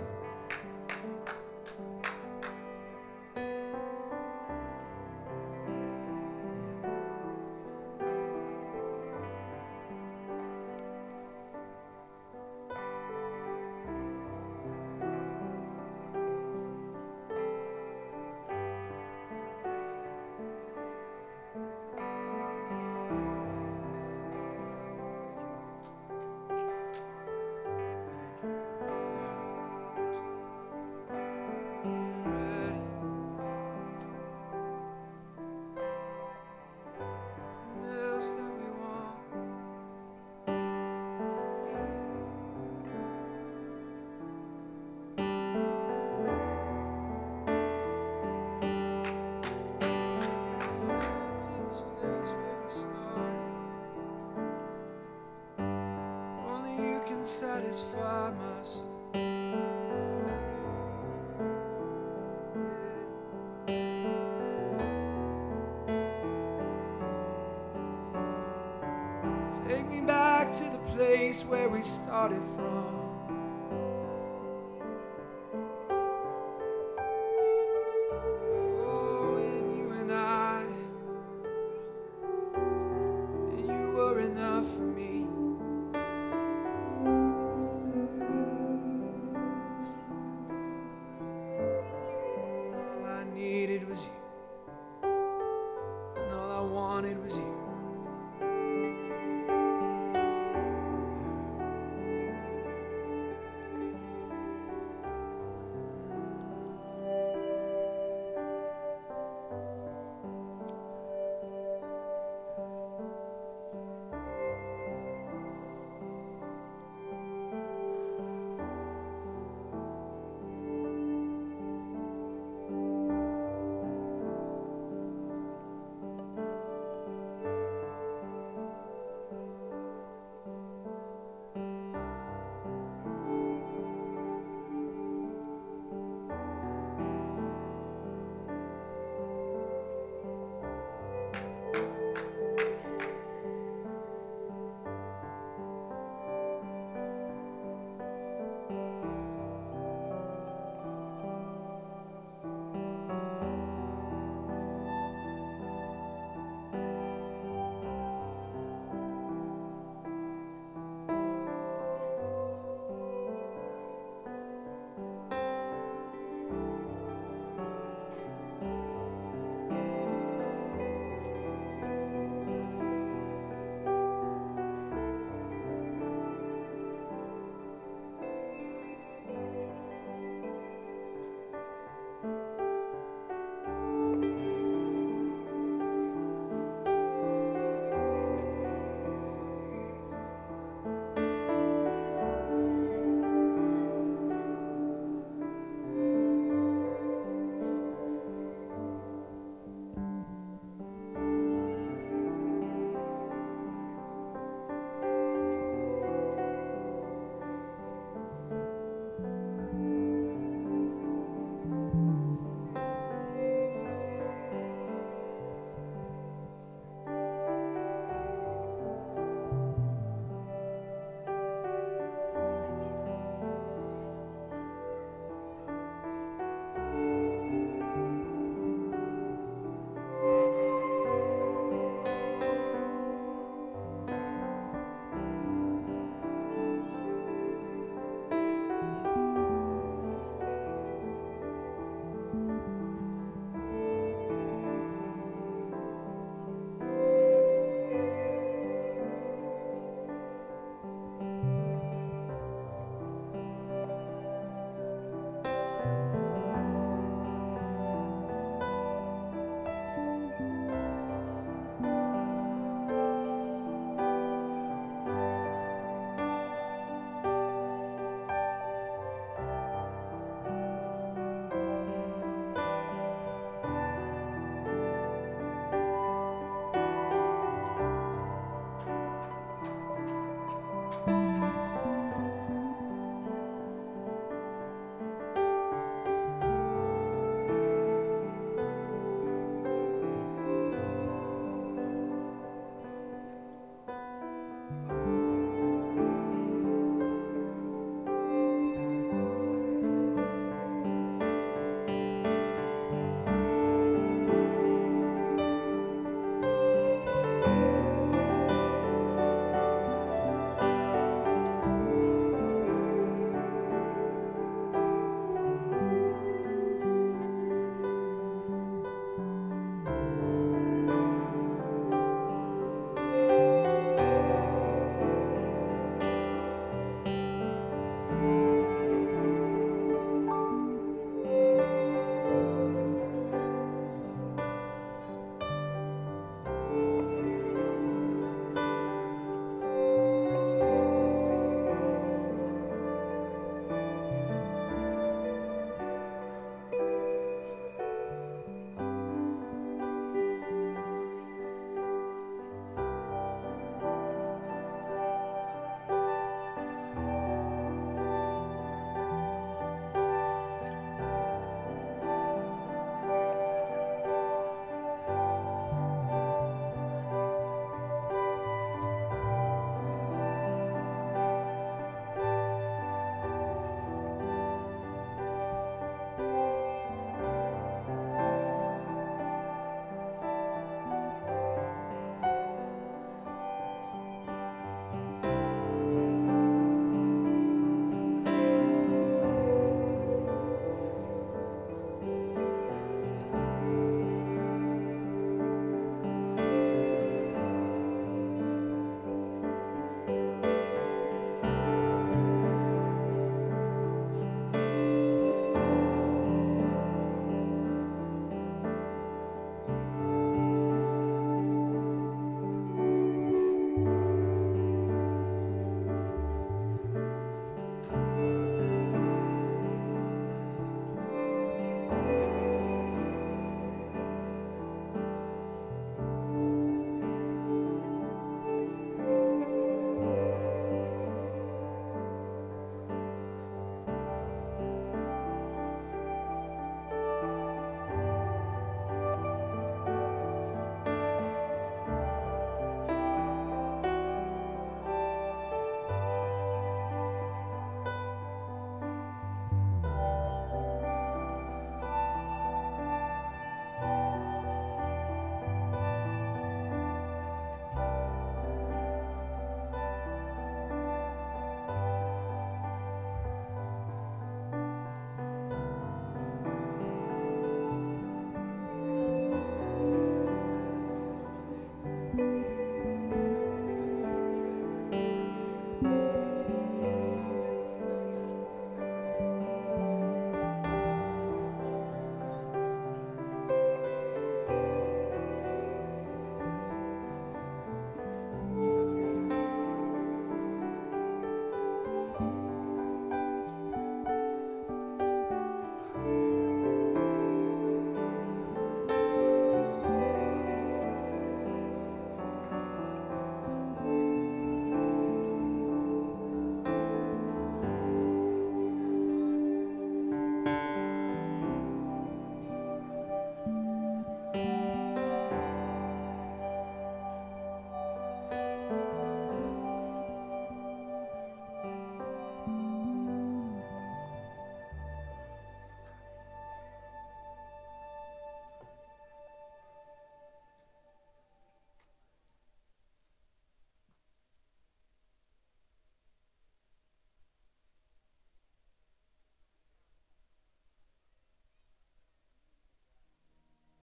Place where we started from.